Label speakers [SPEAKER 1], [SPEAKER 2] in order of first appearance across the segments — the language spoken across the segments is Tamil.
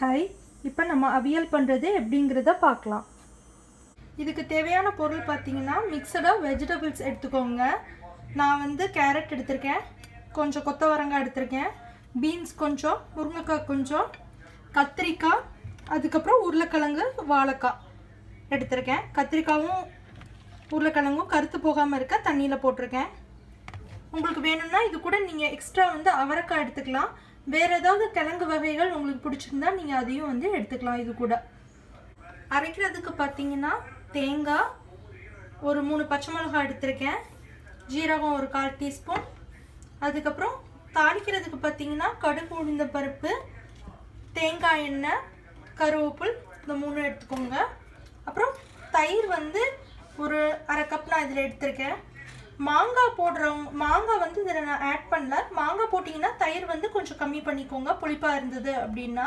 [SPEAKER 1] ஹாய் இப்போ நம்ம அவியல் பண்ணுறது எப்படிங்கிறத பார்க்கலாம். இதுக்கு தேவையான பொருள் பார்த்தீங்கன்னா மிக்சடாக வெஜிடபிள்ஸ் எடுத்துக்கோங்க. நான் வந்து கேரட் எடுத்திருக்கேன் கொஞ்சம் கொத்தவரங்காய் எடுத்திருக்கேன் பீன்ஸ் கொஞ்சம் முருங்கைக்காய் கொஞ்சம் கத்திரிக்காய் அதுக்கப்புறம் உருளைக்கிழங்கு வாழைக்காய் எடுத்திருக்கேன். கத்திரிக்காயும் உருளைக்கிழங்கும் கருத்து போகாமல் இருக்க தண்ணியில் போட்டிருக்கேன். உங்களுக்கு வேணும்னா இது கூட நீங்கள் எக்ஸ்ட்ரா வந்து அவரைக்காய் எடுத்துக்கலாம். வேறு ஏதாவது கிழங்கு வகைகள் உங்களுக்கு பிடிச்சிருந்தா நீங்கள் அதையும் வந்து எடுத்துக்கலாம் இது கூட. அரைக்கிறதுக்கு பார்த்தீங்கன்னா தேங்காய் ஒரு மூணு பச்சை மிளகாய் எடுத்திருக்கேன். ஜீரகம் ஒரு கால் டீஸ்பூன். அதுக்கப்புறம் தாளிக்கிறதுக்கு பார்த்தீங்கன்னா கடுகு உளுந்த பருப்பு தேங்காய் எண்ணெய் கருவேப்பில் இந்த மூணு எடுத்துக்கோங்க. அப்புறம் தயிர் வந்து ஒரு அரை கப் நான் இதில் எடுத்திருக்கேன். மாங்காய் போடுறவங்க மாங்காய் வந்து இதில் நான் ஆட் பண்ணல. மாங்காய் போட்டிங்கன்னா தயிர் வந்து கொஞ்சம் கம்மி பண்ணிக்கோங்க. புளிப்பாக இருந்தது அப்படின்னா.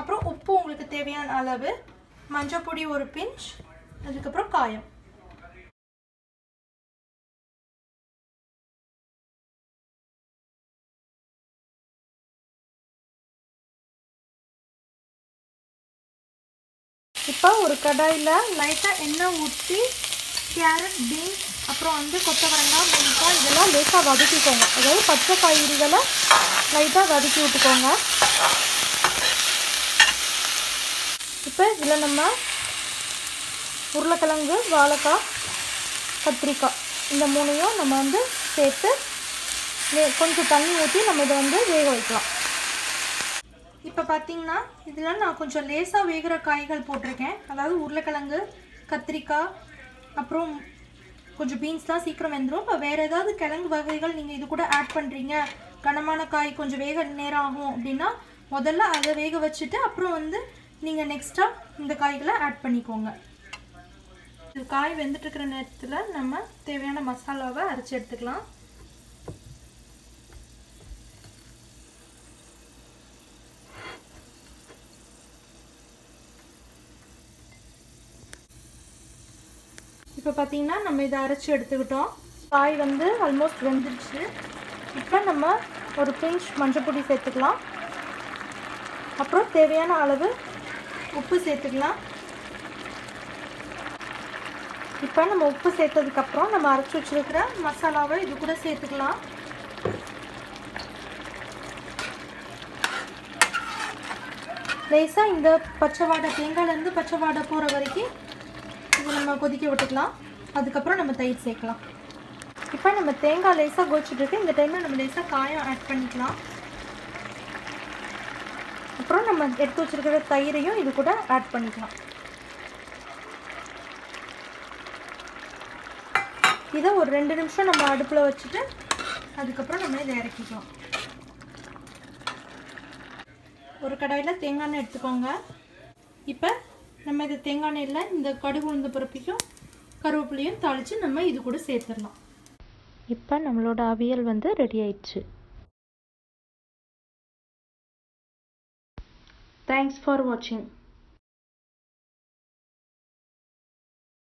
[SPEAKER 1] அப்புறம் உப்பு உங்களுக்கு தேவையான அளவு. மஞ்சள் பொடி ஒரு பிஞ்ச். அதுக்கப்புறம் காயம். இப்போ ஒரு கடாயில் லைட்டாக எண்ணெய் ஊற்றி கேரட் பீன்ஸ் அப்புறம் வந்து கொத்தவரங்காய் முருங்காய் இதெல்லாம் லேசாக வதக்கிக்கோங்க. அதாவது பச்சை காய்கறிகளை லைட்டாக வதக்கி விட்டுக்கோங்க. இப்போ இதில் நம்ம உருளைக்கிழங்கு வாழைக்காய் கத்திரிக்காய் இந்த மூணையும் நம்ம வந்து சேர்த்து கொஞ்சம் தண்ணி ஊற்றி நம்ம இதை வந்து வேக வைக்கலாம். இப்போ பார்த்தீங்கன்னா இதில் நான் கொஞ்சம் லேசாக வேகிற காய்கள் போட்டிருக்கேன். அதாவது உருளைக்கிழங்கு கத்திரிக்காய் அப்புறம் கொஞ்சம் பீன்ஸ் தான் சீக்கிரம் வெந்துடும் இப்போ வேறு ஏதாவது கிழங்கு வகைகள் நீங்கள் இது கூட ஆட் பண்ணுறீங்க கனமான காய் கொஞ்சம் வேக நேரம் ஆகும் அப்படின்னா முதல்ல அதை வேக வச்சுட்டு அப்புறம் வந்து நீங்கள் நெக்ஸ்ட்டாக இந்த காய்களை ஆட் பண்ணிக்கோங்க. இது காய் வெந்துட்டுருக்கிற நேரத்தில் நம்ம தேவையான மசாலாவை அரைச்சி எடுத்துக்கலாம். இப்போ பார்த்தீங்கன்னா நம்ம இதை அரைச்சி எடுத்துக்கிட்டோம். காய் வந்து ஆல்மோஸ்ட் வெந்துடுச்சு இப்போ நம்ம ஒரு பிஞ்ச் மஞ்சள் பொடி சேர்த்துக்கலாம். அப்புறம் தேவையான அளவு உப்பு சேர்த்துக்கலாம். இப்போ நம்ம உப்பு சேர்த்ததுக்கப்புறம் நம்ம அரைச்சி வச்சிருக்கிற மசாலாவை இது கூட சேர்த்துக்கலாம். லேசாக இந்த பச்சை வாடை தேங்காயிலேருந்து பச்சை வாடை போகிற வரைக்கும் இது நம்ம கொதிக்க விட்டுக்கலாம். அதுக்கப்புறம் நம்ம தயிர் சேர்க்கலாம். இப்போ நம்ம தேங்காய் லேசாக கொதிச்சுட்டு இந்த டைமில் நம்ம லேசாக காயம் ஆட் பண்ணிக்கலாம். அப்புறம் நம்ம எடுத்து வச்சிருக்கிற தயிரையும் இது கூட ஆட் பண்ணிக்கலாம். இதை ஒரு ரெண்டு நிமிஷம் நம்ம அடுப்பில் வச்சுட்டு அதுக்கப்புறம் நம்ம இதை இறக்கிக்கலாம். ஒரு கடாயில் தேங்காய் எண்ணெய் எடுத்துக்கோங்க. இப்போ நம்ம இது தேங்காய் எண்ணெயில் இந்த கடுகு உளுந்த பருப்பையும் கருவேப்பிலையும் தாளித்து நம்ம இது கூட சேர்த்துடலாம். இப்போ நம்மளோட அவியல் வந்து ரெடி ஆயிடுச்சு. தேங்க்ஸ் ஃபார் வாட்சிங்